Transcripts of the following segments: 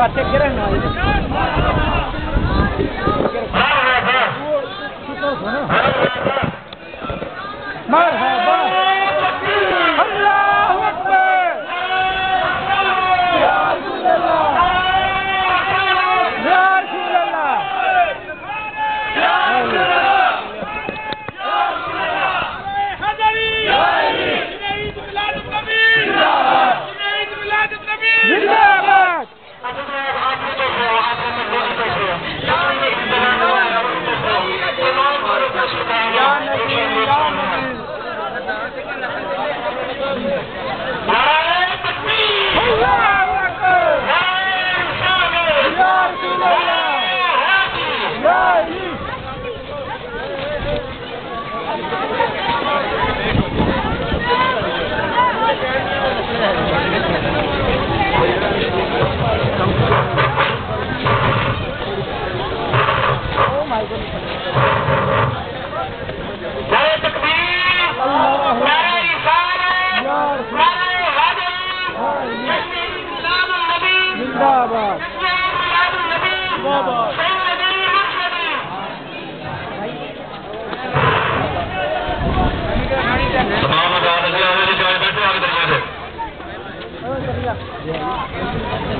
Até querer não. algo.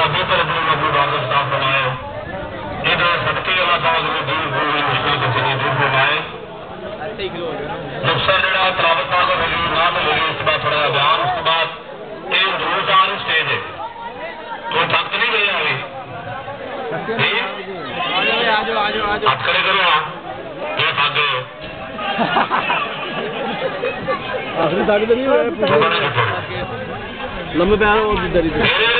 का बेहतर अपने मज़बूत आज़म साहब बनाए इधर सदके अल्लाह साहब में दूर पूरी मुश्किल से चलिए दूर बनाए नुस्खा जरा तलावत का वजूद ना तो वजूद उसके बाद थोड़ा बयान उसके बाद तीन दूर का स्टेज है तो थक नहीं गए अभी हाथ खड़े करो हाँ ये थक गए हो आखिरी थक तो नहीं लंबे पैर और ज़िंदगी